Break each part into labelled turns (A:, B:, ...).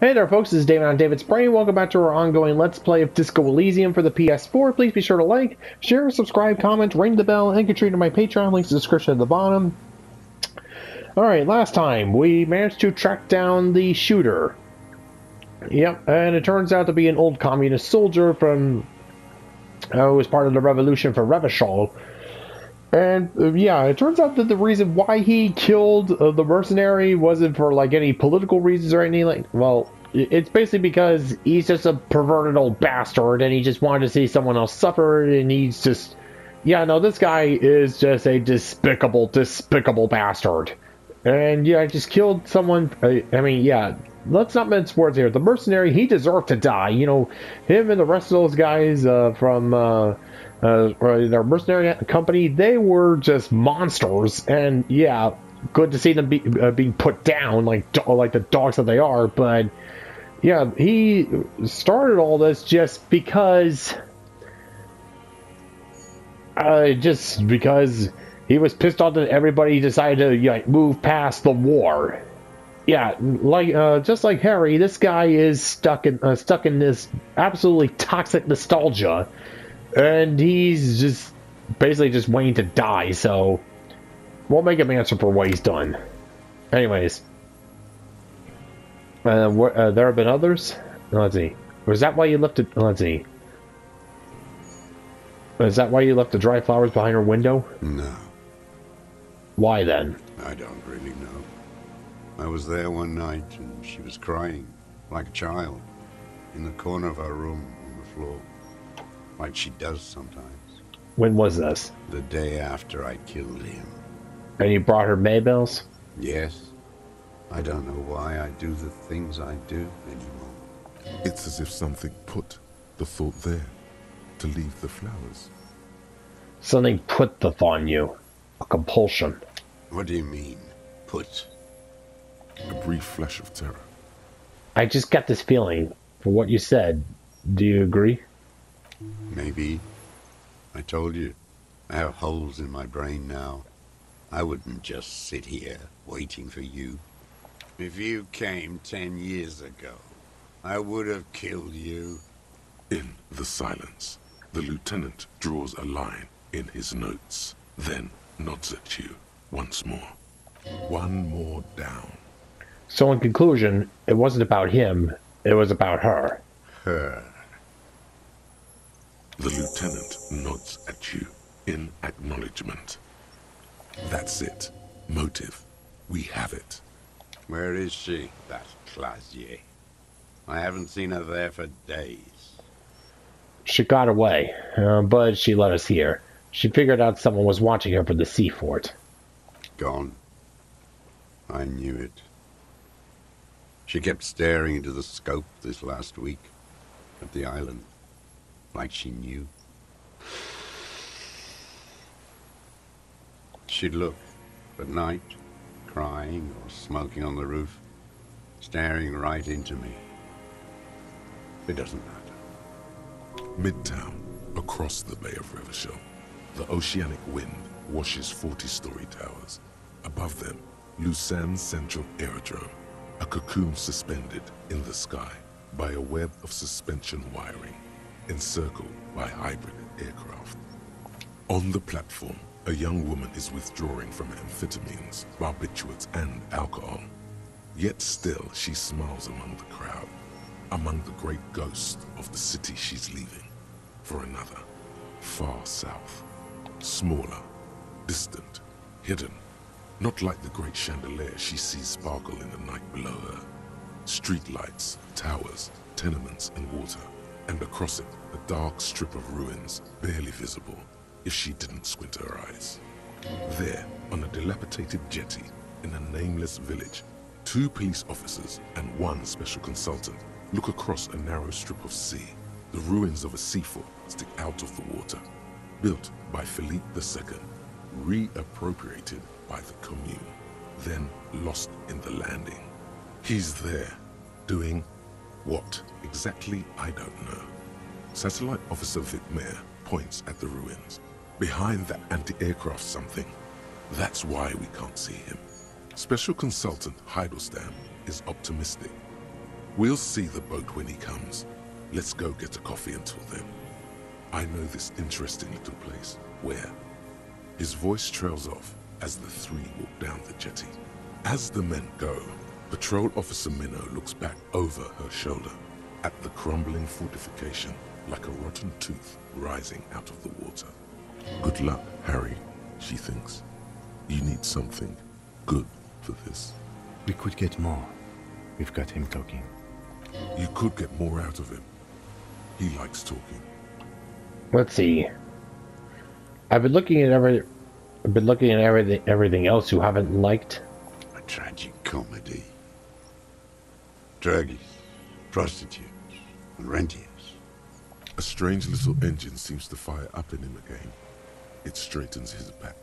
A: Hey there folks, this is David on David's Brain. Welcome back to our ongoing Let's Play of Disco Elysium for the PS4. Please be sure to like, share, subscribe, comment, ring the bell, and contribute to my Patreon. Links in the description at the bottom. Alright, last time we managed to track down the shooter. Yep, and it turns out to be an old communist soldier from... Uh, who was part of the revolution for Revachol. And uh, yeah, it turns out that the reason why he killed uh, the mercenary wasn't for like any political reasons or anything. Like, well, it's basically because he's just a perverted old bastard, and he just wanted to see someone else suffer, and he's just, yeah, no, this guy is just a despicable, despicable bastard. And yeah, I just killed someone. I, I mean, yeah, let's not mince words here. The mercenary, he deserved to die. You know, him and the rest of those guys uh, from. Uh, uh, their mercenary company, they were just monsters. And yeah, good to see them be, uh, being put down like like the dogs that they are. But yeah, he started all this just because, uh, just because he was pissed off that everybody decided to you know, move past the war. Yeah, like uh, just like Harry, this guy is stuck in uh, stuck in this absolutely toxic nostalgia and he's just basically just waiting to die, so won't make him answer for what he's done. Anyways, uh, wh- uh, there have been others. Let's see. Was that why you left it? Let's see. Is that why you left the dry flowers behind her window?
B: No.
A: Why then?
B: I don't really know. I was there one night and she was crying, like a child, in the corner of her room on the floor like she does sometimes.
A: When was this?
B: The day after I killed him.
A: And you brought her Maybells?
B: Yes. I don't know why I do the things I do anymore.
C: It's as if something put the thought there to leave the flowers.
A: Something put the thought on you. A compulsion.
B: What do you mean, put?
C: A brief flash of terror.
A: I just got this feeling for what you said. Do you agree?
B: Maybe. I told you. I have holes in my brain now. I wouldn't just sit here waiting for you. If you came ten years ago, I would have killed you.
C: In the silence, the lieutenant draws a line in his notes, then nods at you once more. One more down.
A: So in conclusion, it wasn't about him, it was about her.
B: Her.
C: The lieutenant nods at you in acknowledgement. That's it. Motive. We have it.
B: Where is she, that Klaasje? I haven't seen her there for days.
A: She got away, uh, but she let us hear. She figured out someone was watching her from the sea fort.
B: Gone. I knew it. She kept staring into the scope this last week at the island like she knew. She'd look at night, crying or smoking on the roof, staring right into me. It doesn't matter.
C: Midtown, across the Bay of Revachol, the oceanic wind washes 40-story towers. Above them, Lucerne Central Aerodrome, a cocoon suspended in the sky by a web of suspension wiring encircled by hybrid aircraft. On the platform, a young woman is withdrawing from amphetamines, barbiturates, and alcohol. Yet still, she smiles among the crowd, among the great ghosts of the city she's leaving, for another, far south. Smaller, distant, hidden, not like the great chandelier she sees sparkle in the night below her. Streetlights, towers, tenements, and water and across it, a dark strip of ruins, barely visible if she didn't squint her eyes. There, on a dilapidated jetty in a nameless village, two police officers and one special consultant look across a narrow strip of sea. The ruins of a seafort stick out of the water, built by Philippe II, reappropriated by the Commune, then lost in the landing. He's there, doing what exactly, I don't know. Satellite Officer Vic Mayer points at the ruins. Behind that anti-aircraft something. That's why we can't see him. Special Consultant Heidelstam is optimistic. We'll see the boat when he comes. Let's go get a coffee until then. I know this interesting little place. Where? His voice trails off as the three walk down the jetty. As the men go, Patrol Officer Minot looks back over her shoulder at the crumbling fortification like a rotten tooth rising out of the water. Good luck, Harry, she thinks. You need something good for this.
D: We could get more. We've got him talking.
C: You could get more out of him. He likes talking.
A: Let's see. I've been looking at every, I've been looking at everything, everything else you haven't liked.
B: A tragic comedy. Druggies, prostitutes, and rentiers.
C: A strange little engine seems to fire up in him again. It straightens his back.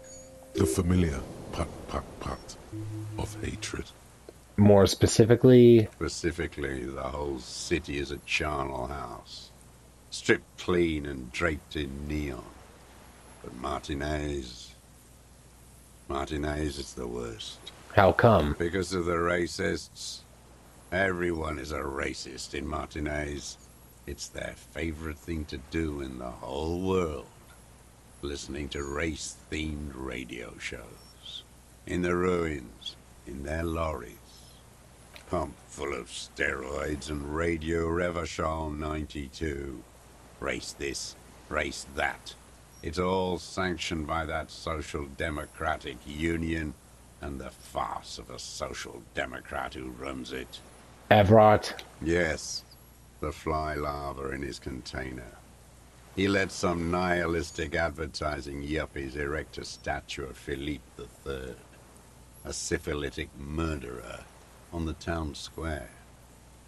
C: The familiar put put put of hatred.
A: More specifically,
B: Specifically, the whole city is a charnel house. Stripped clean and draped in neon. But Martinaise... Martinaise is the worst.
A: how come?
B: Because of the racists. Everyone is a racist in Martinaise. It's their favorite thing to do in the whole world. Listening to race-themed radio shows. In the ruins, in their lorries. Pumped full of steroids and Radio Revachol 92. Race this, race that. It's all sanctioned by that Social Democratic Union and the farce of a Social Democrat who runs it.
A: Evrart.
B: Yes, the fly larva in his container. He let some nihilistic advertising yuppies erect a statue of Philippe III, a syphilitic murderer, on the town square,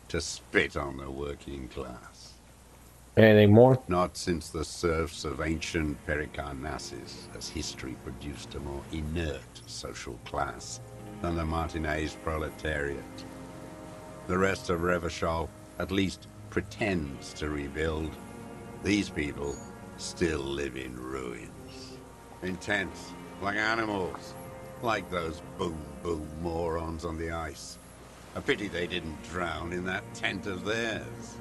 B: to spit on the working class.
A: Anything more?
B: Not since the serfs of ancient Pericarnassus has history produced a more inert social class than the Martinaise proletariat. The rest of Revachol at least pretends to rebuild. These people still live in ruins. In tents, like animals. Like those boom boom morons on the ice. A pity they didn't drown in that tent of theirs.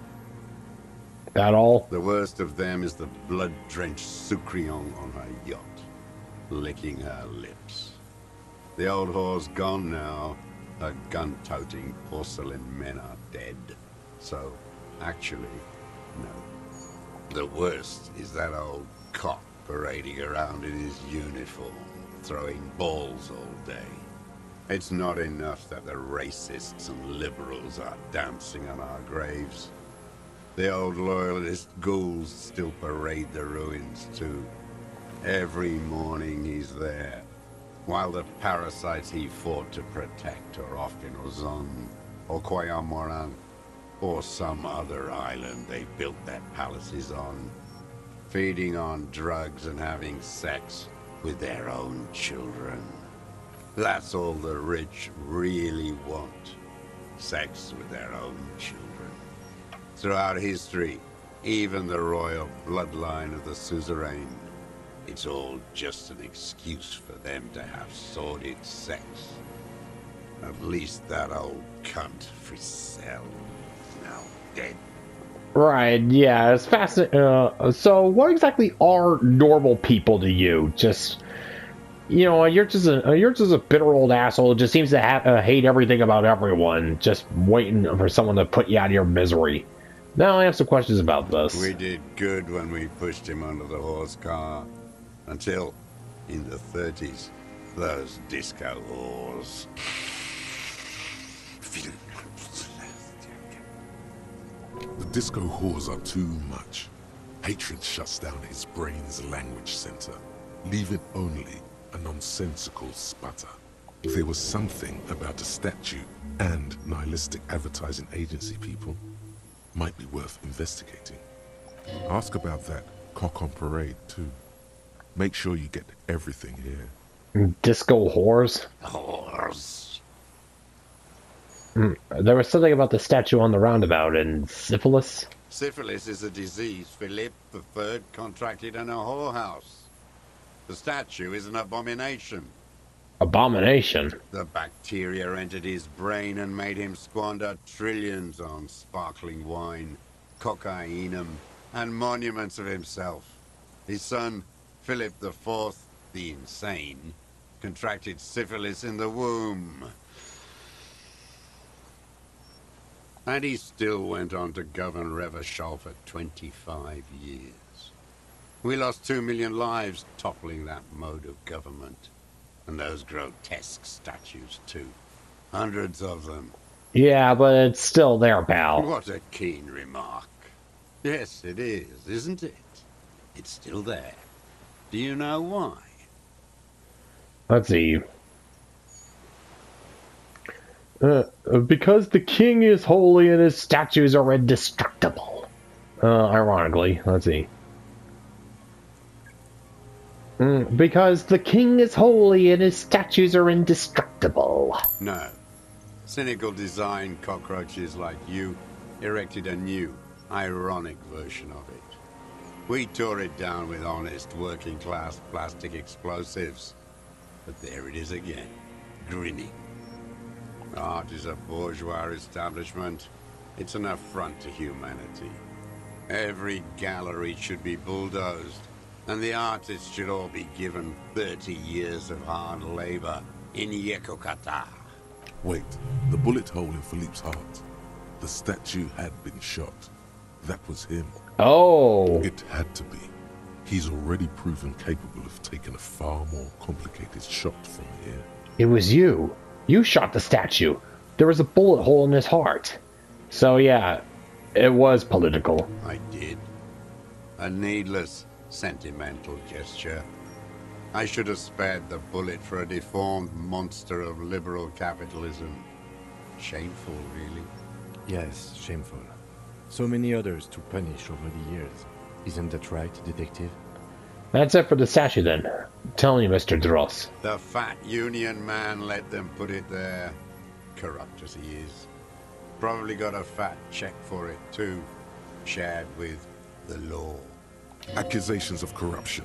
A: That all?
B: The worst of them is the blood-drenched Sucrion on her yacht, licking her lips. The old whore's gone now. Her gun-toting porcelain men are dead. So, actually, no. The worst is that old cop parading around in his uniform, throwing balls all day. It's not enough that the racists and liberals are dancing on our graves. The old loyalist ghouls still parade the ruins too. Every morning he's there, while the parasites he fought to protect are off in Ozon, or Koyamoran, or some other island they built their palaces on, feeding on drugs and having sex with their own children. That's all the rich really want. Sex with their own children. Throughout history, even the royal bloodline of the suzerain, it's all just an excuse for them to have sordid sex. At least that old cunt Frisell is now dead.
A: Right, yeah, it's fascinating. Uh, so, what exactly are normal people to you? Just, you know, you're just a you're just a bitter old asshole. who Just seems to ha- uh, hate everything about everyone. Just waiting for someone to put you out of your misery. Now I have some questions about this.
B: We did good when we pushed him under the horse car. Until, in the 30s, those disco whores.
C: The disco whores are too much. Hatred shuts down his brain's language center, leaving only a nonsensical sputter. If there was something about a statue and nihilistic advertising agency people. Might be worth investigating. Ask about that cock on parade too. Make sure you get everything here.
A: Disco whores.
B: Whores. Hmm.
A: There was something about the statue on the roundabout and syphilis.
B: Syphilis is a disease Philip III contracted in a whorehouse. The statue is an abomination.
A: Abomination.
B: The bacteria entered his brain and made him squander trillions on sparkling wine, cocainum, and monuments of himself. His son, Philip IV, the insane, contracted syphilis in the womb. And he still went on to govern Revachol for 25 years. We lost two million lives toppling that mode of government. And those grotesque statues, too. Hundreds of them.
A: Yeah, but it's still there, pal.
B: What a keen remark. Yes, it is, isn't it? It's still there. Do you know why?
A: Let's see. Uh, because the king is holy and his statues are indestructible. Uh, ironically, let's see. Mm, because the king is holy and his statues are indestructible.
B: No. Cynical design cockroaches like you erected a new, ironic version of it. We tore it down with honest, working-class plastic explosives. But there it is again, grinning. Art is a bourgeois establishment. It's an affront to humanity. Every gallery should be bulldozed, and the artists should all be given 30 years of hard labor in Yekokata.
C: Wait, the bullet hole in Philippe's heart. The statue had been shot. That was him.
A: Oh,
C: It had to be. He's already proven capable of taking a far more complicated shot from here.
A: it was you. You shot the statue. There was a bullet hole in his heart. So yeah, it was political.
B: I did. A needless, sentimental gesture. I should have spared the bullet for a deformed monster of liberal capitalism. Shameful, really.
D: Yes, shameful. So many others to punish over the years. Isn't that right, detective?
A: That's it for the statue then. Tell me, Mr. Dros.
B: The fat union man let them put it there. Corrupt as he is. Probably got a fat check for it, too. Shared with the law.
C: Accusations of corruption.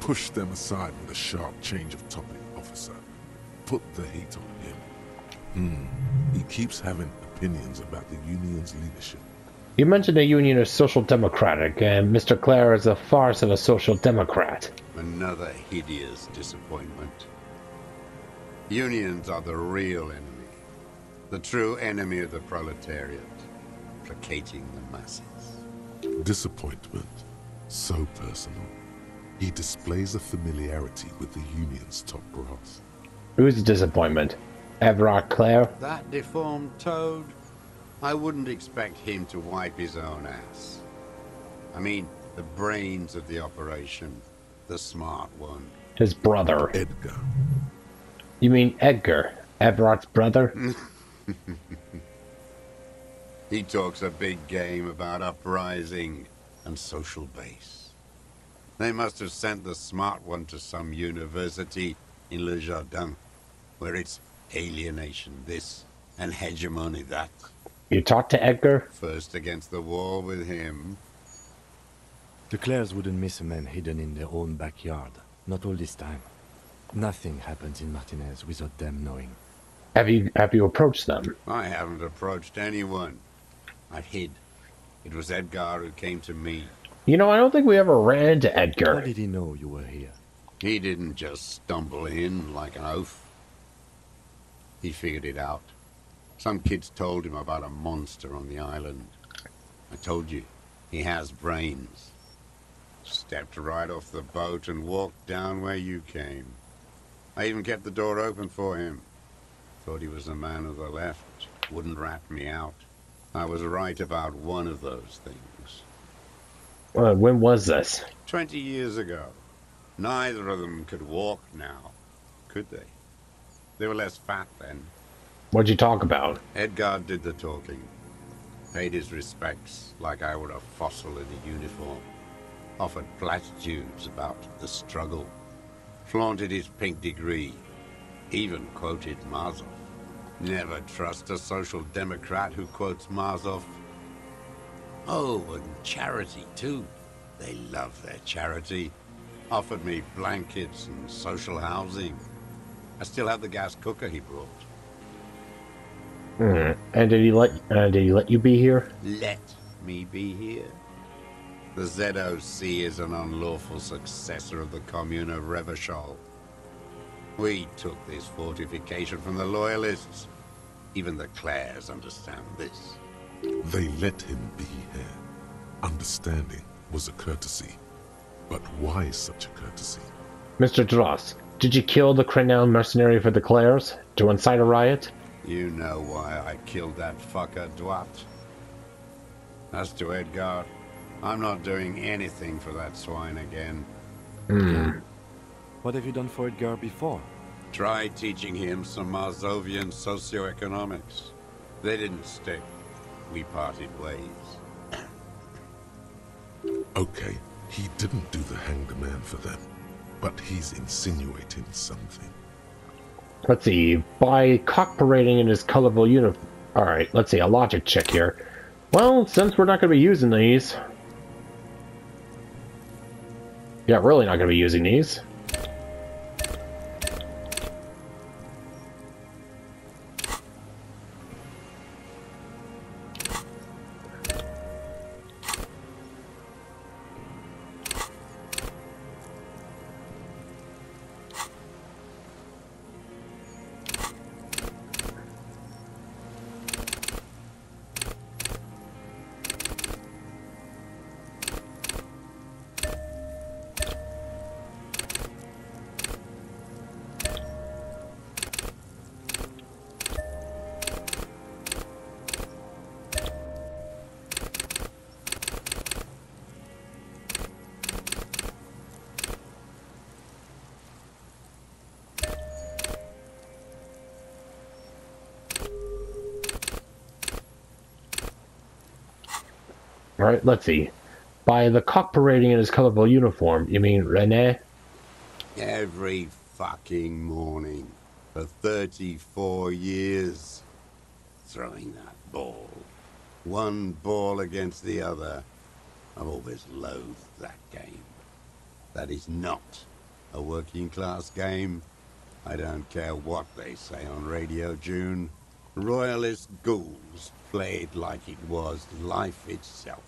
C: Push them aside with a sharp change of topic, officer. Put the heat on him. Hmm. He keeps having opinions about the union's leadership.
A: You mentioned the Union is social democratic, and Mr. Claire is a farce of a social democrat.
B: Another hideous disappointment. Unions are the real enemy. The true enemy of the proletariat. Placating the masses.
C: Disappointment. So personal. He displays a familiarity with the union's top brass.
A: Who's a disappointment? Evrart Claire?
B: That deformed toad? I wouldn't expect him to wipe his own ass. I mean, the brains of the operation. The smart one.
A: His brother.
C: Edgar.
A: You mean Edgar? Evrart's brother?
B: He talks a big game about uprising and social base. They must have sent the smart one to some university in Le Jardin, where it's alienation this and hegemony that.
A: You talked to Edgar?
B: First against the wall with him.
D: The Claires wouldn't miss a man hidden in their own backyard. Not all this time. Nothing happens in Martinaise without them knowing.
A: Have you have you approached them?
B: I haven't approached anyone. I've hid. It was Edgar who came to me.
A: You know, I don't think we ever ran into Edgar.
D: How did he know you were here?
B: He didn't just stumble in like an oaf. He figured it out. Some kids told him about a monster on the island. I told you, he has brains. Stepped right off the boat and walked down where you came. I even kept the door open for him. Thought he was a man of the left. Wouldn't rat me out. I was right about one of those things.
A: Uh, when was this?
B: Twenty years ago. Neither of them could walk now, could they? They were less fat then.
A: What'd you talk about?
B: Edgar did the talking. Paid his respects like I were a fossil in a uniform. Offered platitudes about the struggle. Flaunted his pink degree. Even quoted Mazov. Never trust a social democrat who quotes Mazov. Oh, and charity too. They love their charity. Offered me blankets and social housing. I still have the gas cooker he brought.
A: Hmm. And did he let uh, did he let you be here?
B: Let me be here. The ZOC is an unlawful successor of the Commune of Revachol. We took this fortification from the Loyalists. Even the Claires understand this.
C: They let him be here. Understanding was a courtesy. But why such a courtesy?
A: Mr. Dros, did you kill the Krenel mercenary for the Claires to incite a riot?
B: You know why I killed that fucker, Duat. As to Edgar, I'm not doing anything for that swine again.
A: Hmm.
D: What have you done for Edgar before?
B: Try teaching him some Mazovian socioeconomics. They didn't stick. We parted ways.
C: Okay, he didn't do the hanged man for them. But he's insinuating something.
A: Let's see. By cock parading in his colorful uniform. Alright, let's see. A logic check here. Well, since we're not going to be using these. Yeah, really not going to be using these. Alright, let's see. By the cock parading in his colorful uniform, you mean Rene?
B: Every fucking morning. For 34 years. Throwing that ball. One ball against the other. I've always loathed that game. That is not a working class game. I don't care what they say on Radio June. Royalist ghouls played like it was life itself.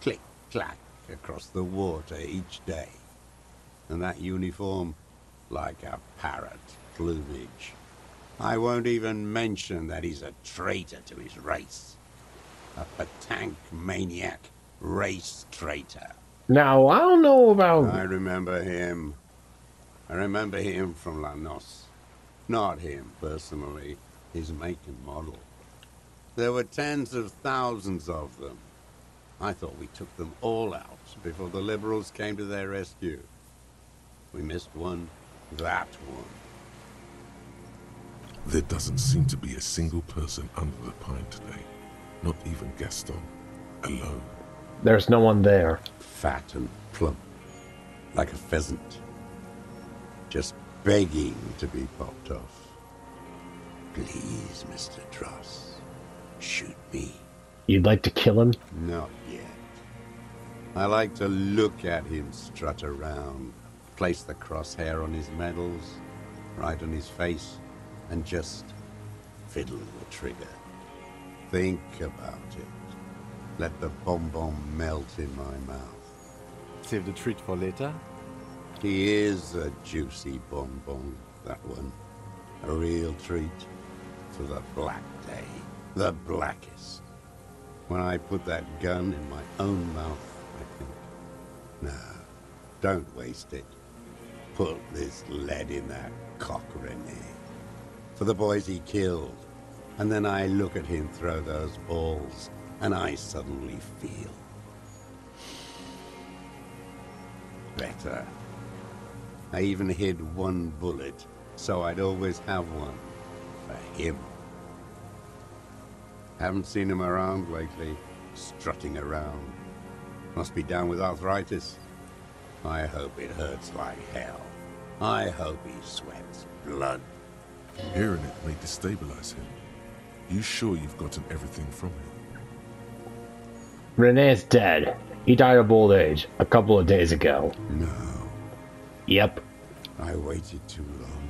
B: Click, clack across the water each day. And that uniform, like a parrot plumage. I won't even mention that he's a traitor to his race. A pétanque maniac race traitor.
A: Now, I don't know about.
B: I remember him. I remember him from La Noce. Not him, personally. His make and model. There were tens of thousands of them. I thought we took them all out before the Liberals came to their rescue. We missed one. That one.
C: There doesn't seem to be a single person under the pine today. Not even Gaston. Alone.
A: There's no one there.
B: Fat and plump. Like a pheasant. Just begging to be popped off. Please, Mr. Dros. Shoot me.
A: You'd like to kill him?
B: Not yet. I like to look at him strut around, place the crosshair on his medals, right on his face, and just fiddle the trigger. Think about it. Let the bonbon melt in my mouth.
D: Save the treat for later?
B: He is a juicy bonbon, that one. A real treat for the black day. The blackest. When I put that gun in my own mouth, no, don't waste it. Put this lead in that cock, Rene. For the boys he killed. And then I look at him throw those balls, and I suddenly feel better. I even hid one bullet, so I'd always have one for him. Haven't seen him around lately, strutting around. Must be down with arthritis. I hope it hurts like hell. I hope he sweats blood.
C: Hearing it may destabilize him. You sure you've gotten everything from him?
A: Rene is dead. He died of old age a couple of days ago.
B: No,
A: Yep.
B: I waited too long.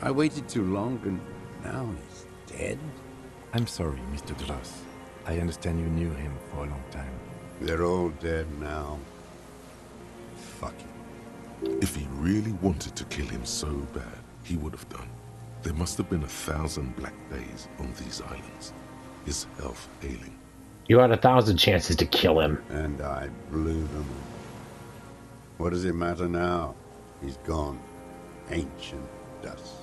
B: I waited too long and now he's dead?
D: I'm sorry, Mr. Dros. I understand you knew him for a long time.
B: They're all dead now. Fuck him.
C: If he really wanted to kill him so bad, he would have done. There must have been a thousand black days on these islands. His health ailing.
A: You had a thousand chances to kill him.
B: And I blew them. What does it matter now? He's gone. Ancient dust.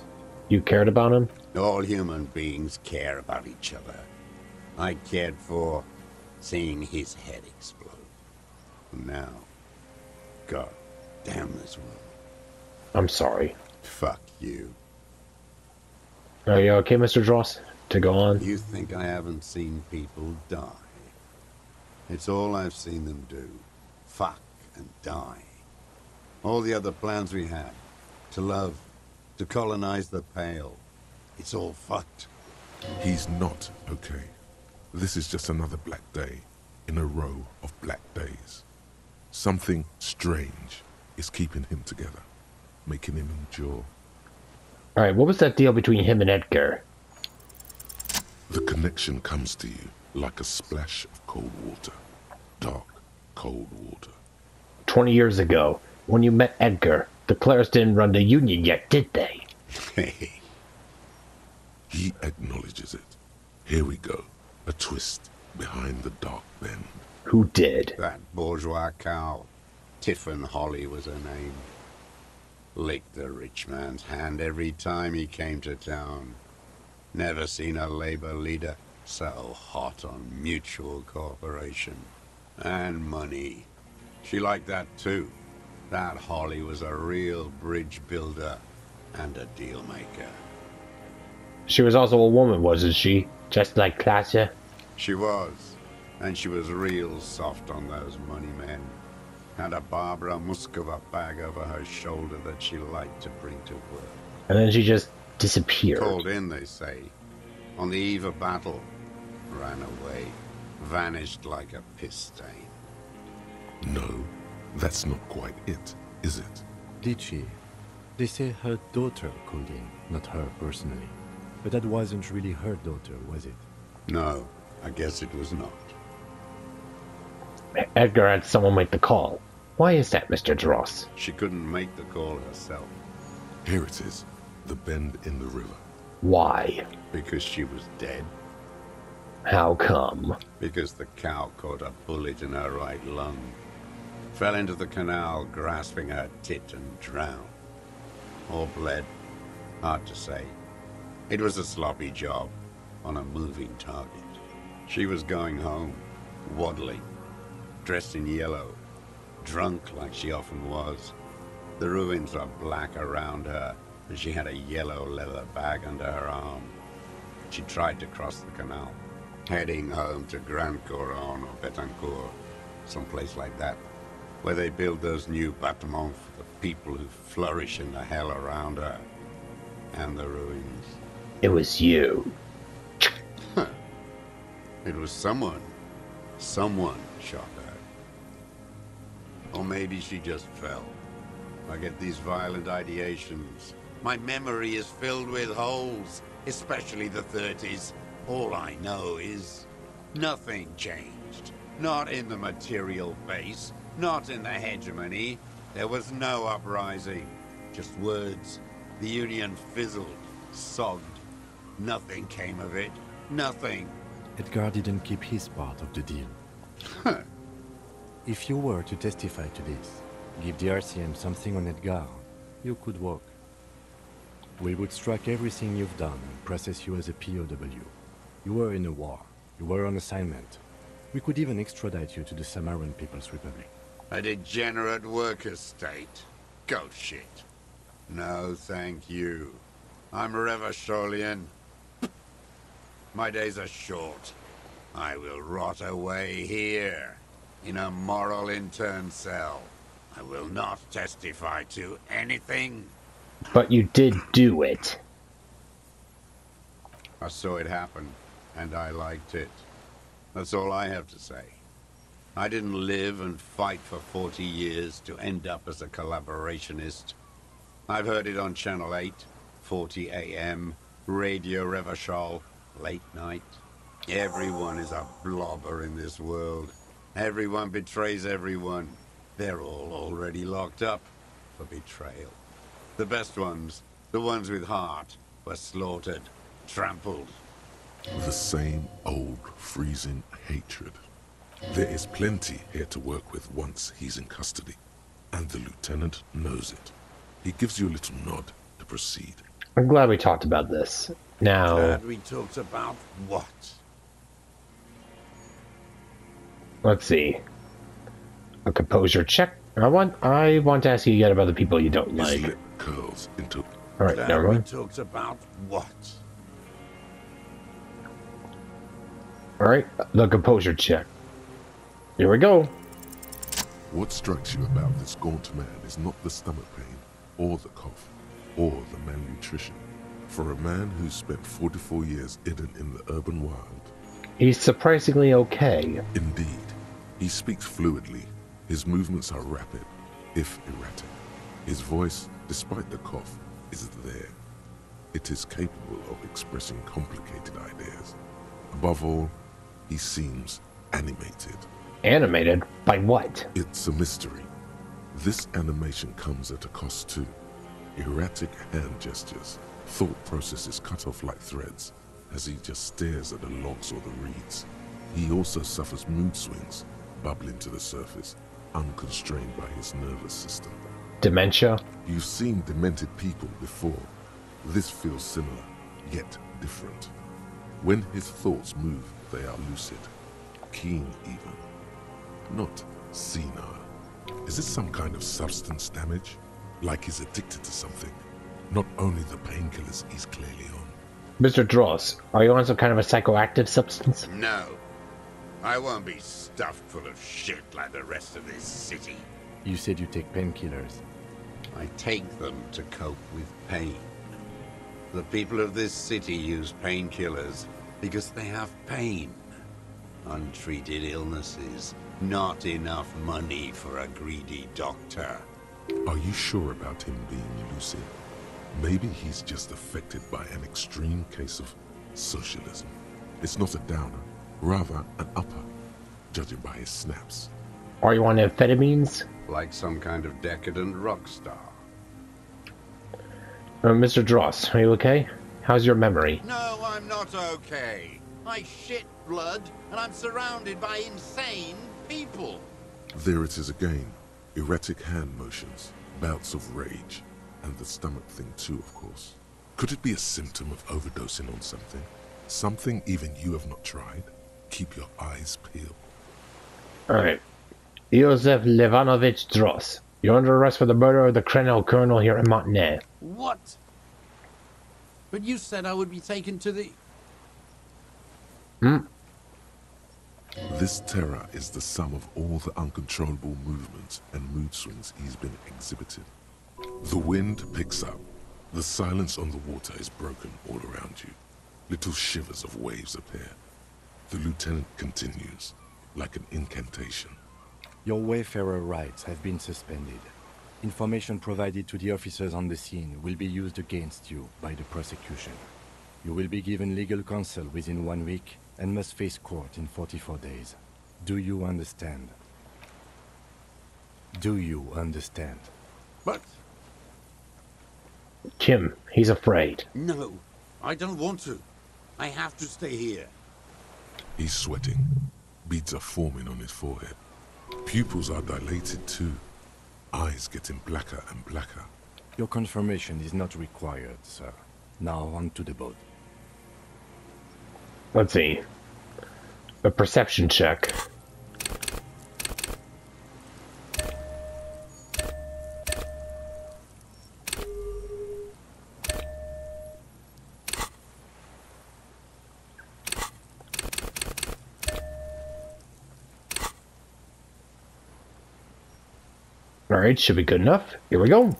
A: You cared about him?
B: All human beings care about each other. I cared for seeing his head explode. Now, God damn this world.
A: I'm sorry.
B: Fuck you.
A: Are you okay, Mr. Dros? To go on?
B: You think I haven't seen people die? It's all I've seen them do. Fuck and die. All the other plans we had. To love. To colonize the Pale. It's all fucked.
C: He's not okay. This is just another black day in a row of black days. Something strange is keeping him together, making him endure.
A: Alright, what was that deal between him and Edgar?
C: The connection comes to you like a splash of cold water. Dark, cold water.
A: 20 years ago, when you met Edgar, the Claires didn't run the Union yet, did they?
B: Hey,
C: He acknowledges it. Here we go. A twist behind the dark bend.
A: Who did?
B: that bourgeois cow. Tiffin Holly was her name. Licked the rich man's hand every time he came to town. Never seen a labor leader so hot on mutual cooperation. And money. She liked that too. That Holly was a real bridge builder and a deal maker.
A: She was also a woman, wasn't she? Just like Klaasje?
B: She was. And she was real soft on those money men. Had a Barbara Muskova bag over her shoulder that she liked to bring to work.
A: And then she just disappeared.
B: Called in, they say. On the eve of battle. Ran away. Vanished like a piss stain.
C: No, that's not quite it, is it?
D: Did she? They say her daughter called in, not her personally. But that wasn't really her daughter, was it?
B: No, I guess it was not.
A: Edgar had someone make the call. Why is that, Mr. Dros?
B: She couldn't make the call herself.
C: Here it is. The bend in the river.
A: Why?
B: Because she was dead.
A: How come?
B: Because the cow caught a bullet in her right lung. Fell into the canal, grasping her tit and drowned. Or bled. Hard to say. It was a sloppy job, on a moving target. She was going home, waddling, dressed in yellow, drunk like she often was. The ruins are black around her, and she had a yellow leather bag under her arm. She tried to cross the canal, heading home to Grand Coron or Betancourt, someplace like that, where they build those new bâtiments for the people who flourish in the hell around her, and the ruins.
A: It was you.
B: It was someone. Someone shot her. Or maybe she just fell. I get these violent ideations. My memory is filled with holes, especially the 30s. All I know is nothing changed. Not in the material base, not in the hegemony. There was no uprising. Just words. The Union fizzled, sogged. Nothing came of it. Nothing.
D: Edgar didn't keep his part of the deal. If you were to testify to this, give the RCM something on Edgar, you could walk. We would strike everything you've done and process you as a POW. You were in a war. You were on assignment. We could even extradite you to the Samaran People's Republic.
B: A degenerate worker state. Go shit. No, thank you. I'm Revacholian. My days are short. I will rot away here, in a moral intern cell. I will not testify to anything.
A: But you did do it.
B: I saw it happen, and I liked it. That's all I have to say. I didn't live and fight for 40 years to end up as a collaborationist. I've heard it on Channel 8, 40 a.m., Radio Revachol, late night. Everyone is a blobber in this world. Everyone betrays everyone. They're all already locked up for betrayal. The best ones, the ones with heart, were slaughtered, trampled.
C: The same old freezing hatred. There is plenty here to work with once he's in custody. And the lieutenant knows it. He gives you a little nod to proceed.
A: I'm glad we talked about this. Now,
B: we talked about what?
A: let's see. A composure check. I want I want to ask you again about the people you don't like.
C: curls into
A: All right, never mind.
B: talked about what?
A: All right, the composure check. Here we go.
C: What strikes you about this gaunt man is not the stomach pain, or the cough, or the malnutrition. For a man who spent 44 years hidden in the urban wild,
A: He's surprisingly okay.
C: indeed, he speaks fluidly. His movements are rapid, if erratic. His voice, despite the cough, is there. It is capable of expressing complicated ideas. Above all, he seems animated.
A: Animated by what?
C: It's a mystery. This animation comes at a cost too. Erratic hand gestures, thought processes cut off like threads, as he just stares at the logs or the reeds. He also suffers mood swings, bubbling to the surface, unconstrained by his nervous system.
A: Dementia?
C: You've seen demented people before. This feels similar, yet different. When his thoughts move, they are lucid, keen even, not senile. Is it some kind of substance damage? Like he's addicted to something? Not only the painkillers he's clearly on.
A: Mr. Dros, are you on some kind of a psychoactive substance?
B: No. I won't be stuffed full of shit like the rest of this city.
D: You said you take painkillers.
B: I take them to cope with pain. The people of this city use painkillers because they have pain. Untreated illnesses, not enough money for a greedy doctor.
C: Are you sure about him being lucid? Maybe he's just affected by an extreme case of socialism. It's not a downer, rather an upper, judging by his snaps.
A: Are you on amphetamines?
B: Like some kind of decadent rock star.
A: Uh, Mr. Dros, are you okay? How's your memory?
B: No, I'm not okay. I shit blood, and I'm surrounded by insane people.
C: There it is again. Erratic hand motions, bouts of rage, and the stomach thing too, of course. Could it be a symptom of overdosing on something? Something even you have not tried? Keep your eyes peeled.
A: Alright. Josef Lilianovich Dros. You're under arrest for the murder of the Krenel colonel here in Martinaise.
B: What? But you said I would be taken to the. Hmm?
C: This terror is the sum of all the uncontrollable movements and mood swings he's been exhibiting. The wind picks up. The silence on the water is broken all around you. Little shivers of waves appear. The lieutenant continues, like an incantation.
D: Your Wayfarer rights have been suspended. Information provided to the officers on the scene will be used against you by the prosecution. You will be given legal counsel within one week and must face court in 44 days. Do you understand? Do you understand?
B: But
A: Kim, he's afraid.
B: no, I don't want to. I have to stay here.
C: He's sweating. Beads are forming on his forehead. Pupils are dilated too. Eyes getting blacker and blacker.
D: Your confirmation is not required, sir. Now on to the boat.
A: Let's see. A perception check. Alright, should be good enough. Here we go.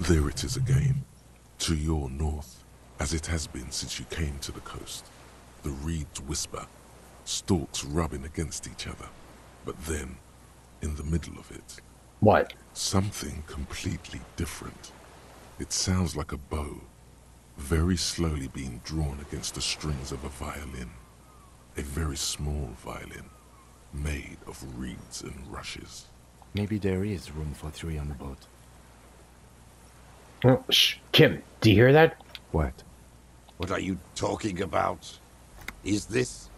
C: There it is again. To your north, as it has been since you came to the coast. The reeds whisper, stalks rubbing against each other. But then, in the middle of it,
A: What?
C: something completely different. It sounds like a bow, very slowly being drawn against the strings of a violin. A very small violin, made of reeds and rushes.
D: Maybe there is room for three on the boat.
A: Oh, shh. Kim, do you hear that?
D: What?
B: What are you talking about? Is this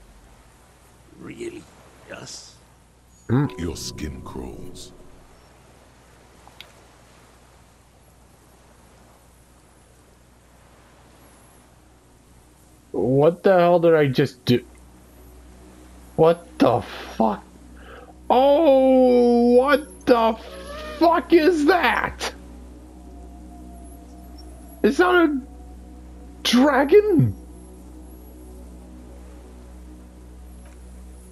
B: really us? Hmm?
C: Your skin crawls.
A: What the hell did I just do? What the fuck? Oh, what the fuck is that? Is that a dragon?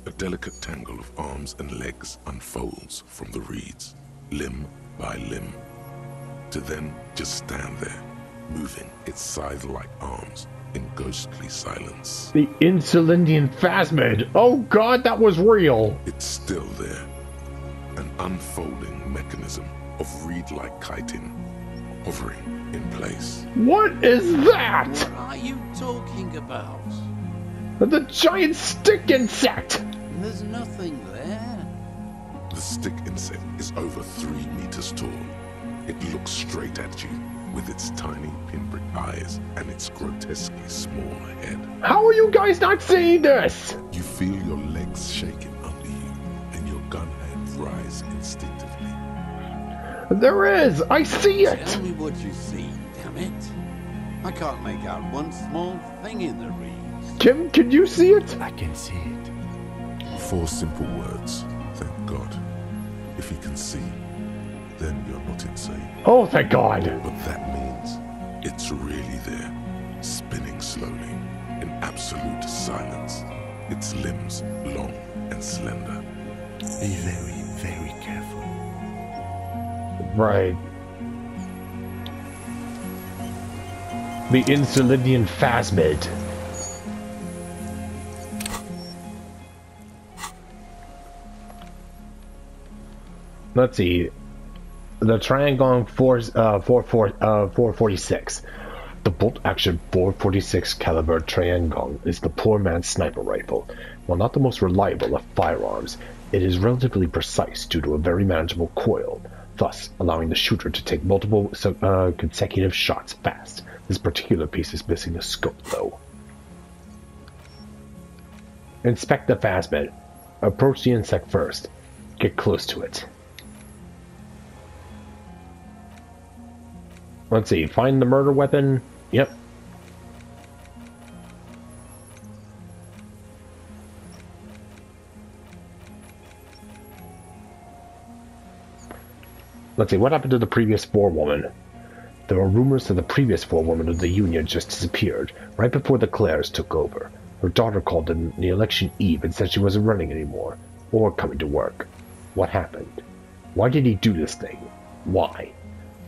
C: A delicate tangle of arms and legs unfolds from the reeds, limb by limb, to then just stand there, moving its scythe-like arms in ghostly silence.
A: The Insulindian Phasmid. Oh god, that was real.
C: It's still there, an unfolding mechanism of reed-like chitin, hovering in place.
A: What is that?
B: What are you talking about?
A: The giant stick insect.
B: There's nothing there.
C: The stick insect is over three meters tall. It looks straight at you with its tiny pinprick eyes and its grotesquely small head.
A: How are you guys not seeing this?
C: You feel your legs shaking under you and your gun hand rise instinctively.
A: There is. I see it.
B: Tell me what you see, damn it. I can't make out one small thing in the reeds.
A: Kim, can you see it?
D: I can see it.
C: Four simple words, thank God. If he can see, then you're not insane.
A: Oh, thank God.
C: But that means it's really there, spinning slowly, in absolute silence. Its limbs long and slender.
D: Be very, very careful.
A: Right. The Insulindian Phasmid. Let's see. The Triangon 4, uh, 4, 4, uh, 446. The bolt action 446 caliber Triangon is the poor man's sniper rifle. While not the most reliable of firearms, it is relatively precise due to a very manageable coil, thus allowing the shooter to take multiple uh, consecutive shots fast. This particular piece is missing a scope, though. Inspect the phasmid. Approach the insect first. Get close to it. Let's see. Find the murder weapon. Yep. Let's see. What happened to the previous forewoman? There were rumors that the previous forewoman of the Union just disappeared right before the Claires took over. Her daughter called in the election eve and said she wasn't running anymore, or coming to work. What happened? Why did he do this thing? Why?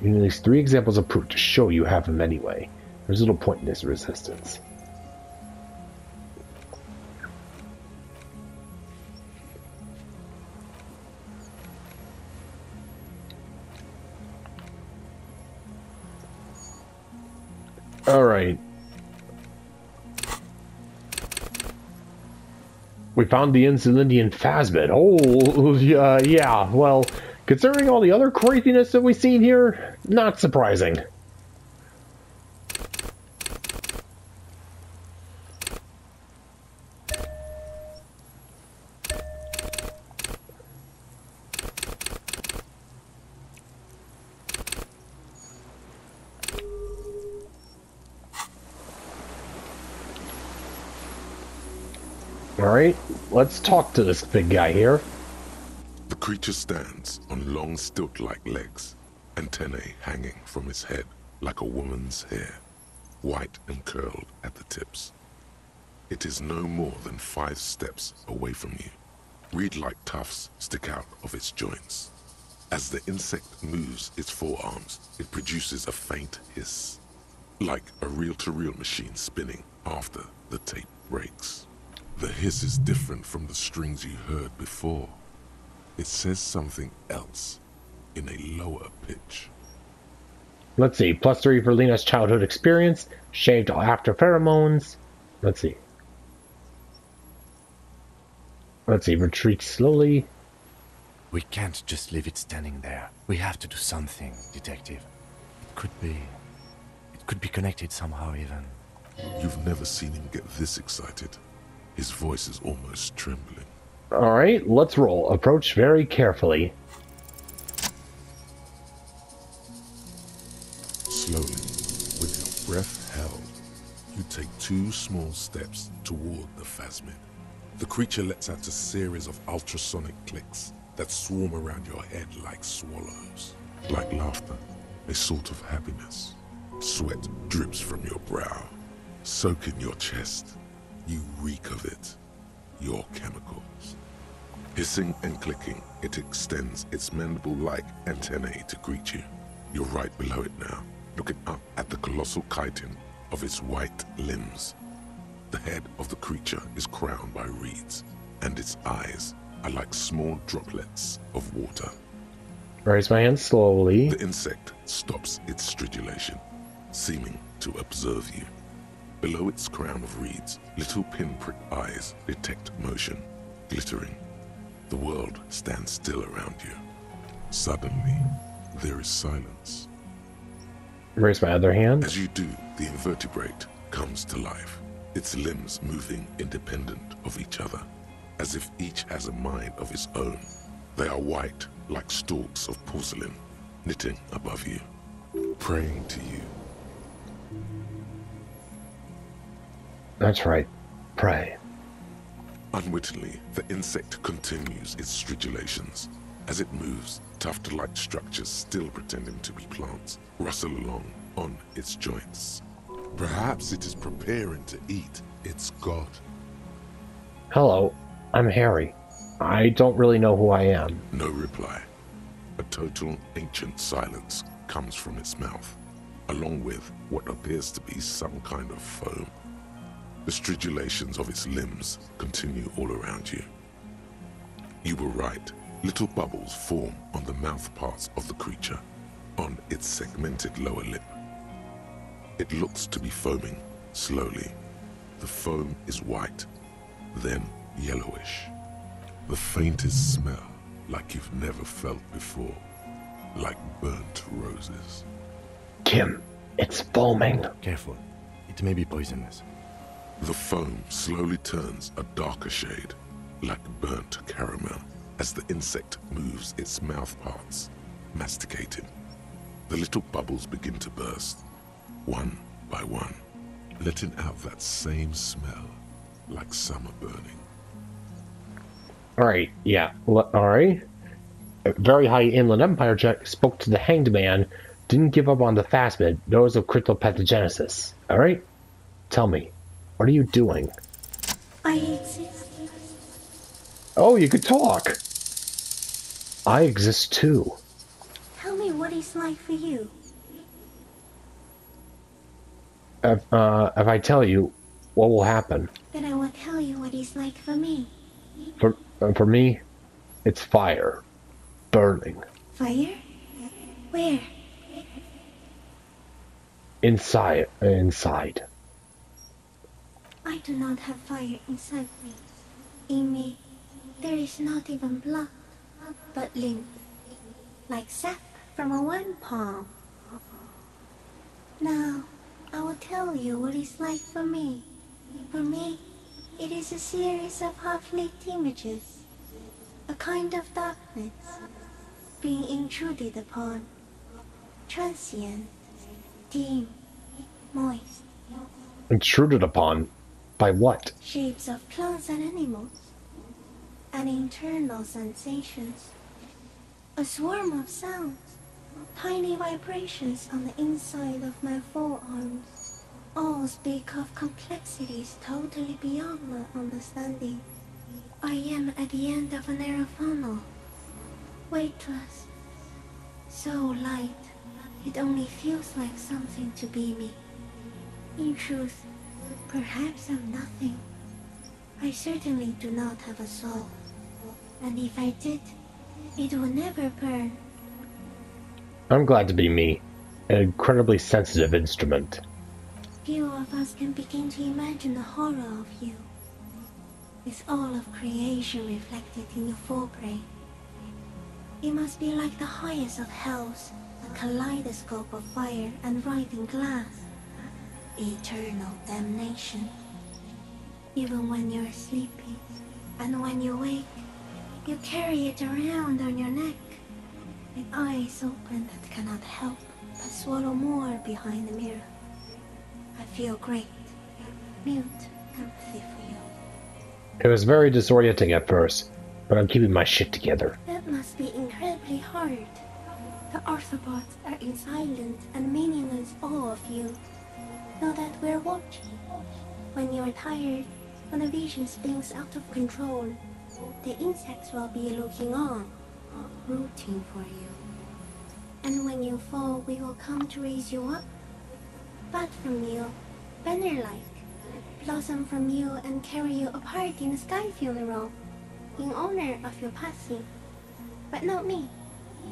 A: You need at least three examples of proof to show you have him anyway. There's little point in this resistance. Alright. We found the Insulindian Phasmid. Oh, yeah, yeah. Well, considering all the other craziness that we've seen here, not surprising. Alright, let's talk to this big guy here.
C: Creature stands on long stilt-like legs, antennae hanging from its head like a woman's hair, white and curled at the tips. It is no more than five steps away from you. Reed-like tufts stick out of its joints. As the insect moves its forearms, it produces a faint hiss, like a reel-to-reel machine spinning after the tape breaks. The hiss is different from the strings you heard before. It says something else in a lower pitch.
A: Let's see. Plus three for Lena's childhood experience. Shaved after pheromones. Let's see. Let's see. Retreat slowly.
D: We can't just leave it standing there. We have to do something, Detective. It could be. It could be connected somehow, even.
C: You've never seen him get this excited. His voice is almost trembling.
A: All right, let's roll. Approach very carefully.
C: Slowly, with your breath held, you take two small steps toward the phasmid. The creature lets out a series of ultrasonic clicks that swarm around your head like swallows. Like laughter, a sort of happiness. Sweat drips from your brow, soak in your chest. You reek of it, your chemicals. Hissing and clicking, it extends its mandible-like antennae to greet you. You're right below it now, looking up at the colossal chitin of its white limbs. The head of the creature is crowned by reeds, and its eyes are like small droplets of water.
A: Raise my hand slowly.
C: The insect stops its stridulation, seeming to observe you. Below its crown of reeds, little pinprick eyes detect motion, glittering. The world stands still around you. Suddenly, there is silence.
A: Raise my other hand.
C: As you do, the invertebrate comes to life, its limbs moving independent of each other, as if each has a mind of its own. They are white, like stalks of porcelain, knitting above you, praying to you.
A: That's right. Pray.
C: Unwittingly, the insect continues its stridulations. As it moves, tuft-like structures still pretending to be plants rustle along on its joints. Perhaps it is preparing to eat its god.
A: Hello, I'm Harry. I don't really know who I am.
C: No reply. A total ancient silence comes from its mouth, along with what appears to be some kind of foam. The stridulations of its limbs continue all around you. You were right. Little bubbles form on the mouth parts of the creature, on its segmented lower lip. It looks to be foaming, slowly. The foam is white, then yellowish. The faintest smell, like you've never felt before, like burnt roses.
A: Kim, it's foaming.
D: Careful. It may be poisonous.
C: The foam slowly turns a darker shade, like burnt caramel, as the insect moves its mouth parts, masticating. The little bubbles begin to burst, one by one, letting out that same smell, like summer burning.
A: All right, yeah. All right. Very high inland empire check spoke to the hanged man. Didn't give up on the phasmid. Knows of cryptopathogenesis. All right. Tell me, what are you doing?
E: I exist.
A: Oh, you could talk. I exist too.
E: Tell me what it's like for you.
A: If, uh, if I tell you, what will happen?
E: Then I will tell you what it's like for me.
A: For uh, for me, it's fire, burning
E: Fire? Where?
A: inside. Inside.
E: I do not have fire inside me. In me, there is not even blood, but lymph, like sap from a one palm. Now, I will tell you what it's like for me. For me, it is a series of half-lit images, a kind of darkness, being intruded upon, transient, dim, moist,
A: Intruded upon. By what?
E: shapes of plants and animals, and internal sensations. A swarm of sounds, tiny vibrations on the inside of my forearms. All speak of complexities totally beyond my understanding. I am at the end of a narrow funnel, weightless, so light it only feels like something to be me. In truth, Perhaps I'm nothing. I certainly do not have a soul. And if I did, it would never burn.
A: I'm glad to be me. an incredibly sensitive instrument.
E: Few of us can begin to imagine the horror of you. With all of creation reflected in your forebrain. It must be like the highest of hells, a kaleidoscope of fire and writhing glass. Eternal damnation. Even when you're sleeping, and when you wake, you carry it around on your neck, with eyes open that cannot help but swallow more behind the mirror. I feel great, mute empathy for you.
A: It was very disorienting at first, but I'm keeping my shit together.
E: That must be incredibly hard. The Arthropods are in silent and meaningless awe of you. Know that we're watching. When you're tired, when the vision spins out of control, the insects will be looking on, rooting for you. And when you fall, we will come to raise you up. But from you, banner-like, blossom from you and carry you apart in a sky funeral, in honor of your passing. But not me,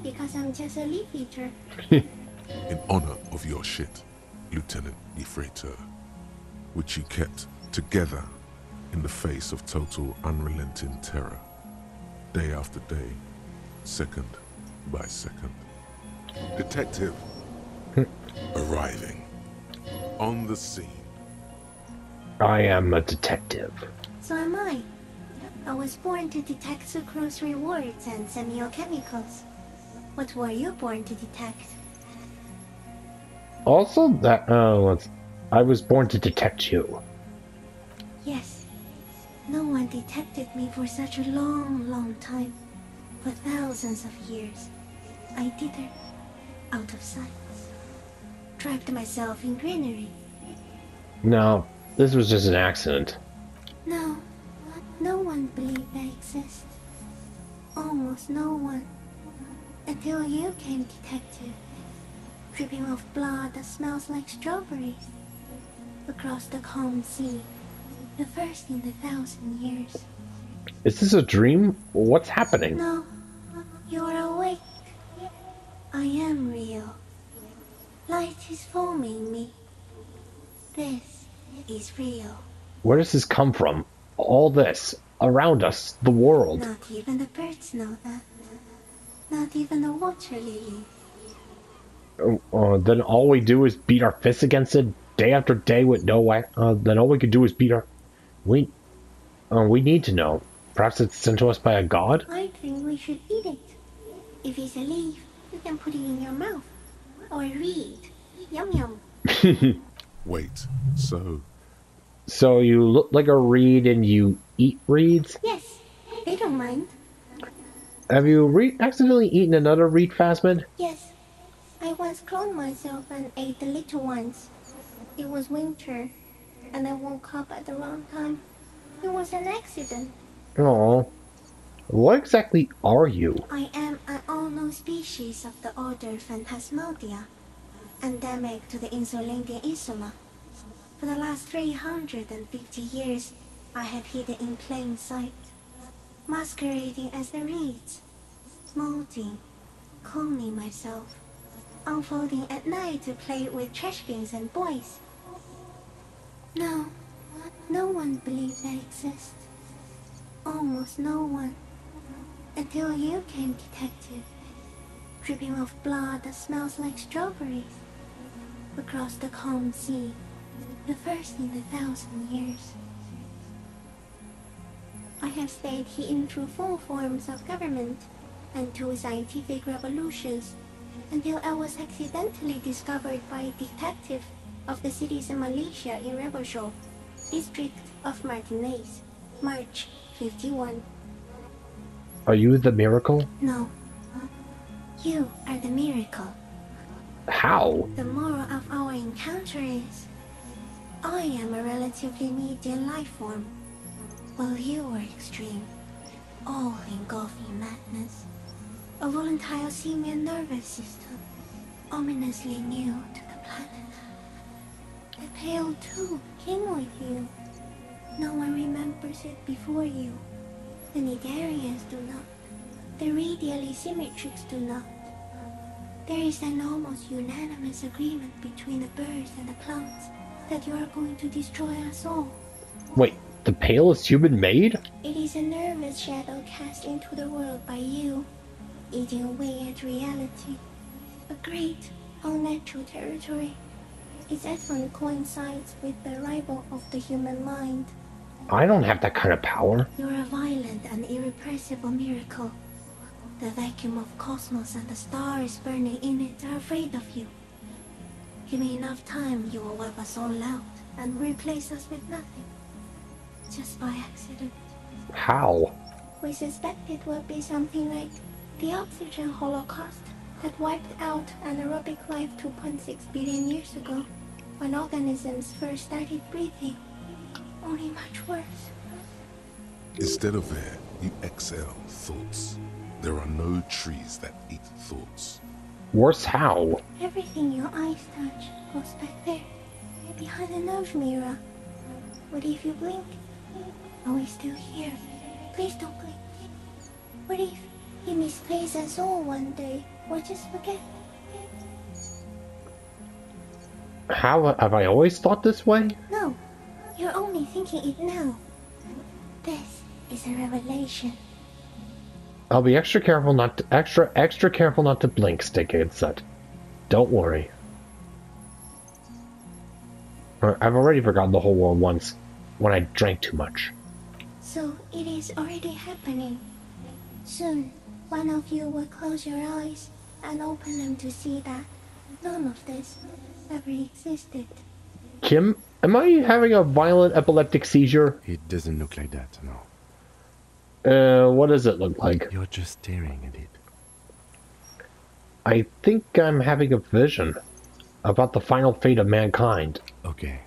E: because I'm just a leaf eater.
C: In honor of your shit, Lieutenant yefreitor, which he kept together in the face of total unrelenting terror, day after day, second by second. Detective, hmm. arriving on the scene.
A: I am a detective.
E: So am I. I was born to detect sucrose rewards and semiochemicals. What were you born to detect?
A: Also, that uh, let's, I was born to detect you.
E: Yes. No one detected me for such a long, long time. For thousands of years. I did it out of sight. Trapped myself in greenery.
A: No, this was just an accident.
E: No, no one believed I exist. Almost no one. Until you came, detective. Dripping of blood that smells like strawberries. Across the calm sea. The first in a thousand years.
A: Is this a dream? What's happening?
E: No, you're awake. I am real. Light is forming me. This is real.
A: Where does this come from? All this around us, the world.
E: Not even the birds know that. Not even the water lily.
A: Uh, uh, then all we do is beat our fists against it day after day with no way. Uh, then all we could do is beat our. We. Uh, we need to know. Perhaps it's sent to us by a god.
E: I think we should eat it. If it's a leaf, you can put it in your mouth. Or read. Yum yum.
C: Wait, so
A: So you look like a reed and you eat reeds.
E: Yes, they don't mind.
A: Have you re- accidentally eaten another reed, Phasmid?
E: Yes, I once cloned myself and ate the little ones. It was winter, and I woke up at the wrong time. It was an accident.
A: Oh. What exactly are you?
E: I am an unknown species of the order Phasmatodea, endemic to the Insulindian Insula. For the last 350 years, I have hidden in plain sight, masquerading as the reeds, molding, cloning myself, unfolding at night to play with trash bins and boys. No, no one believes I exist. Almost no one. Until you came, detective. Dripping of blood that smells like strawberries. Across the calm sea. The first in a thousand years. I have stayed hidden through four forms of government and two scientific revolutions until I was accidentally discovered by a detective of the citizen militia in Revachol, district of Martinaise, March 51.
A: Are you the miracle?
E: No. You are the miracle.
A: How?
E: The moral of our encounter is I am a relatively medium life form, while you are extreme, all engulfing madness. A volatile simian nervous system, ominously new to the planet. The pale too came with you. No one remembers it before you. The Cnidarians do not. The radially symmetrics do not. There is an almost unanimous agreement between the birds and the plants that you are going to destroy us all.
A: Wait, the pale is human made?
E: It is a nervous shadow cast into the world by you, eating away at reality. A great, unnatural territory. Its advent coincides with the arrival of the human mind.
A: I don't have that kind of power.
E: You're a violent and irrepressible miracle. The vacuum of cosmos and the stars burning in it are afraid of you. Give me enough time, you will wipe us all out and replace us with nothing. Just by accident.
A: How?
E: We suspect it will be something like the oxygen holocaust that wiped out anaerobic life 2.6 billion years ago when organisms first started breathing. Only much worse.
C: Instead of air, you exhale thoughts. There are no trees that eat thoughts.
A: Worse how?
E: Everything your eyes touch goes back there, behind the nose mirror. What if you blink? Oh, are we still here? Please don't blink. What if he misplaces us all one day, or just forget?
A: How have I always thought this way?
E: No, you're only thinking it now. This is a revelation.
A: I'll be extra careful not to, extra extra careful not to blink, Stickhead said. Don't worry. Uh, I've already forgotten the whole world once when I drank too much.
E: So it is already happening. Soon, one of you will close your eyes and open them to see that none of this ever existed.
A: Kim, am I having a violent epileptic seizure?
D: It doesn't look like that, no.
A: Uh, what does it look like?
D: You're just staring at it.
A: I think I'm having a vision about the final fate of mankind.
D: Okay.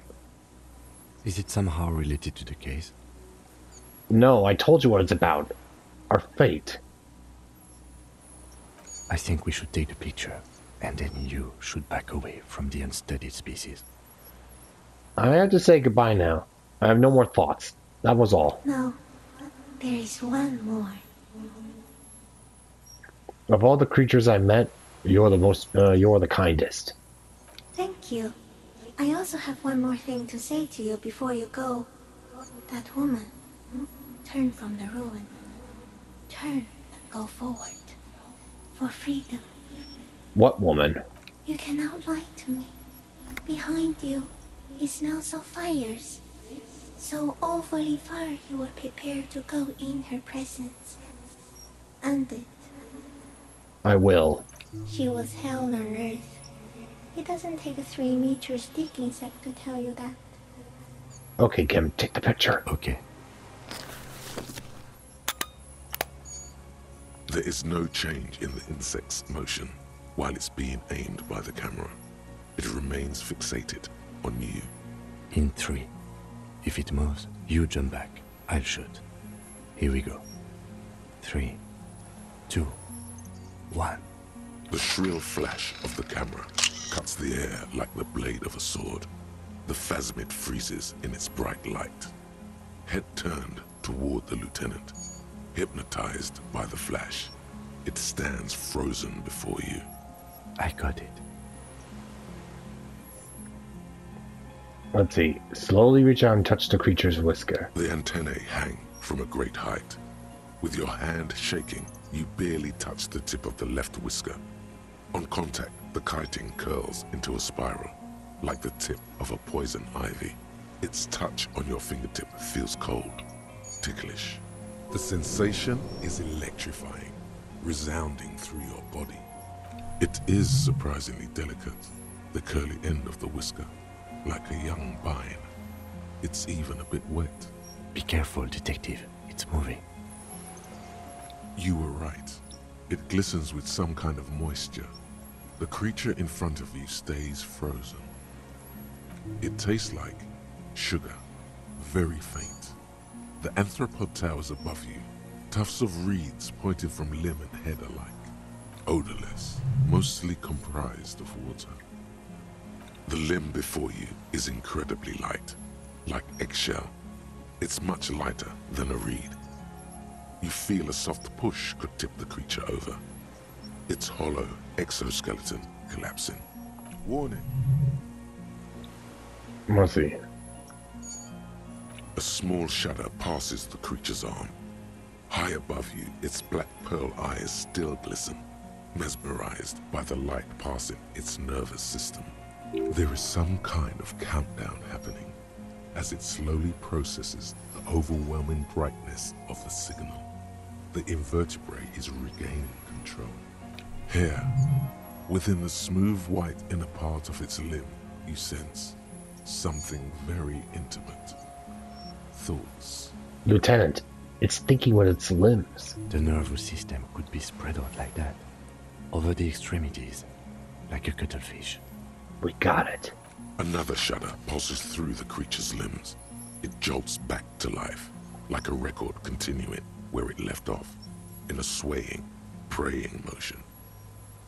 D: Is it somehow related to the case?
A: No, I told you what it's about. Our fate.
D: I think we should take the picture, and then you should back away from the unstudied species.
A: I have to say goodbye now. I have no more thoughts. That was all.
E: No, there is one more.
A: Of all the creatures I met, you're the most, uh, you're the kindest.
E: Thank you. I also have one more thing to say to you before you go. That woman, turn from the ruin. Turn and go forward. For freedom.
A: What woman?
E: You cannot lie to me. Behind you is smells of fires. So awfully far you were prepared to go in her presence. And it.
A: I will.
E: She was hell on earth. It doesn't take a three meter stick insect to tell you that.
A: Okay, Kim, take the picture.
D: Okay.
C: There is no change in the insect's motion while it's being aimed by the camera. It remains fixated on you.
D: In three. If it moves, you jump back. I'll shoot. Here we go. Three, two, one.
C: The shrill flash of the camera cuts the air like the blade of a sword. The phasmid freezes in its bright light. Head turned toward the lieutenant, hypnotized by the flash. It stands frozen before you.
D: I got it.
A: Let's see. Slowly reach out and touch the creature's whisker.
C: The antennae hang from a great height. With your hand shaking, you barely touch the tip of the left whisker. On contact, the chitin curls into a spiral, like the tip of a poison ivy. Its touch on your fingertip feels cold, ticklish. The sensation is electrifying, resounding through your body. It is surprisingly delicate, the curly end of the whisker, like a young vine. It's even a bit wet.
D: Be careful, detective. It's moving.
C: You were right. It glistens with some kind of moisture. The creature in front of you stays frozen. It tastes like sugar, very faint. The anthropod towers above you, tufts of reeds pointed from limb and head alike. Odorless, mostly comprised of water. The limb before you is incredibly light, like eggshell. It's much lighter than a reed. You feel a soft push could tip the creature over. its hollow exoskeleton collapsing. Warning,
A: see.
C: A small shudder passes the creature's arm. High above you, its black pearl eyes still glisten, mesmerized by the light passing its nervous system. There is some kind of countdown happening as it slowly processes the overwhelming brightness of the signal. The invertebrate is regaining control. Here, within the smooth white inner part of its limb, you sense something very intimate. Thoughts.
A: Lieutenant, it's thinking with its limbs.
D: The nervous system could be spread out like that, over the extremities, like a cuttlefish.
A: We got it.
C: Another shudder pulses through the creature's limbs. It jolts back to life, like a record continuing where it left off, in a swaying, praying motion.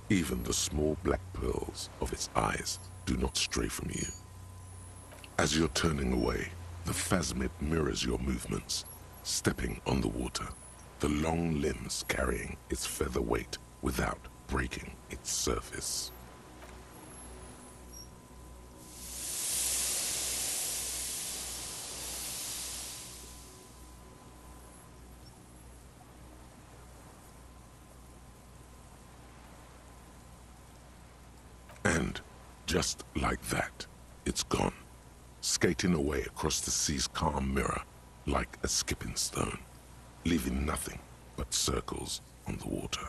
C: Even the small black pearls of its eyes do not stray from you. As you're turning away, the phasmid mirrors your movements, stepping on the water, the long limbs carrying its feather weight without breaking its surface. And just like that, it's gone, skating away across the sea's calm mirror like a skipping stone, leaving nothing but circles on the water.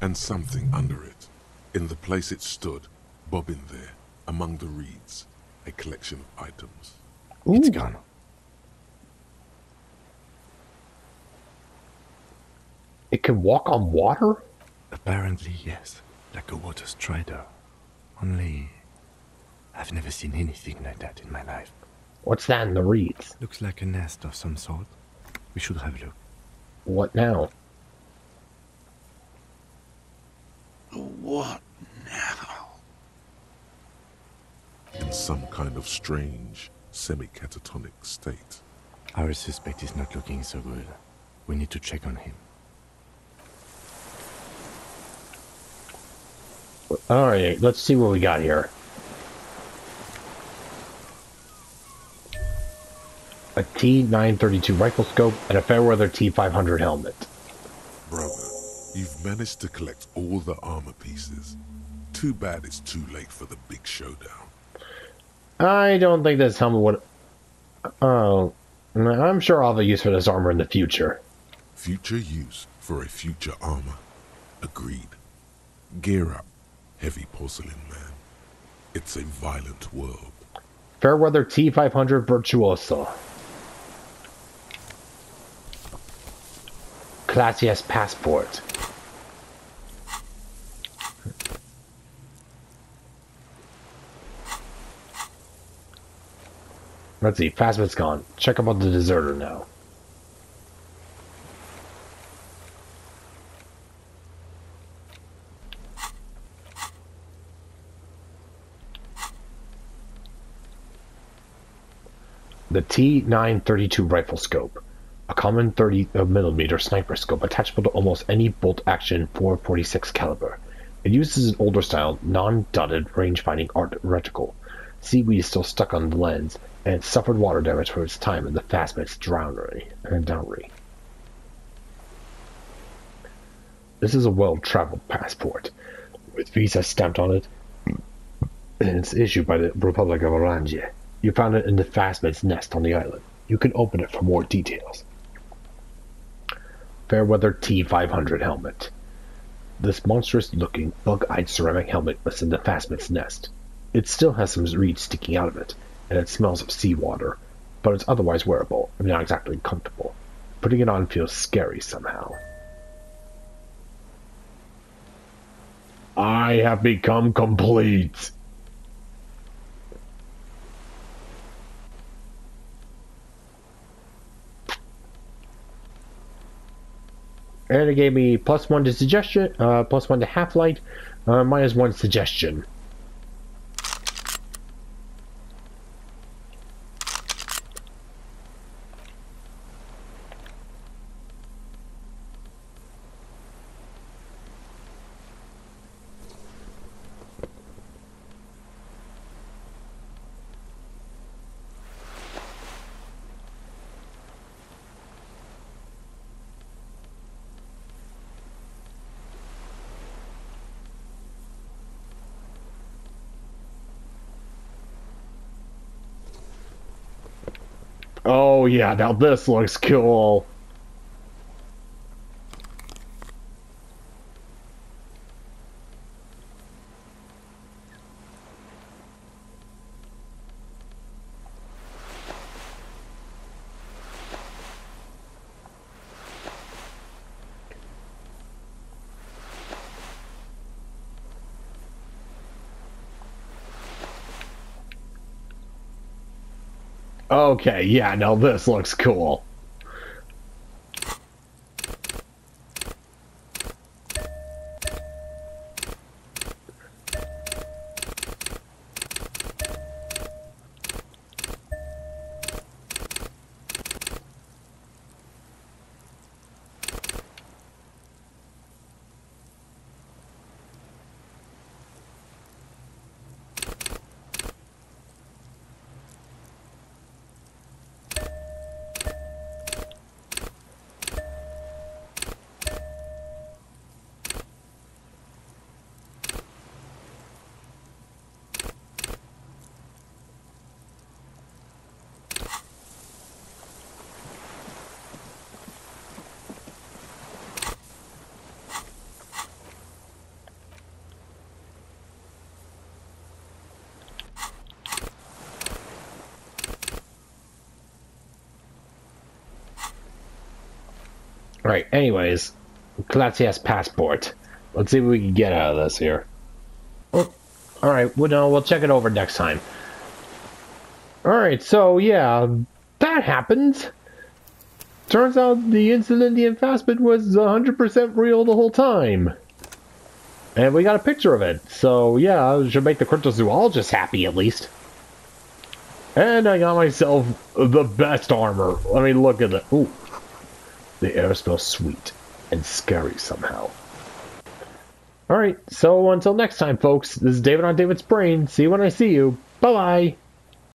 C: And something under it, in the place it stood, bobbing there, among the reeds, a collection of items.
D: It's gone.
A: It can walk on water?
D: Apparently, yes, like a water strider. Only, I've never seen anything like that in my life.
A: What's that in the reeds?
D: Looks like a nest of some sort. We should have a look.
A: What now?
B: What now?
C: in some kind of strange, semi-catatonic state.
D: Our suspect is not looking so good. We need to check on him.
A: Alright, let's see what we got here. A T-932 rifle scope and a Fairweather T-500 helmet.
C: Brother, you've managed to collect all the armor pieces. Too bad it's too late for the big showdown.
A: I don't think this helmet would... Oh, I'm sure I'll have a use for this armor in the future.
C: Future use for a future armor. Agreed. Gear up, heavy porcelain man. It's a violent world.
A: Fairweather T500 Virtuoso. Klaasje's passport. Let's see, Phasma's gone. Check about the deserter now. The T932 rifle scope, a common 30 millimeter sniper scope attachable to almost any bolt action 446 caliber. It uses an older style, non-dotted range-finding art reticle. Seaweed is still stuck on the lens, and it suffered water damage for its time in the Fastmax drownery and uh, downry. This is a well-traveled passport, with visa stamped on it, and it's issued by the Republic of Orange. You found it in the phasmid's nest on the island. You can open it for more details. Fairweather T500 helmet. This monstrous-looking, bug-eyed ceramic helmet was in the phasmid's nest. It still has some reeds sticking out of it, and it smells of seawater, but it's otherwise wearable, and not exactly comfortable. Putting it on feels scary somehow. I have become complete. And it gave me plus one to suggestion, uh, plus one to half light, uh, minus one suggestion. Oh yeah, now this looks cool. Okay, yeah, now this looks cool. Right, anyways, Klaasje's passport. Let's see what we can get out of this here. Oh, alright, well, no, we'll check it over next time. Alright, so yeah, that happened. Turns out the Insulindian Phasmid was 100% real the whole time. And we got a picture of it, so yeah, it should make the cryptozoologist happy at least. And I got myself the best armor. Let me look at it. Ooh. The air smells sweet and scary somehow. Alright, so until next time, folks, this is David on David's Brain. See you when I see you. Bye bye.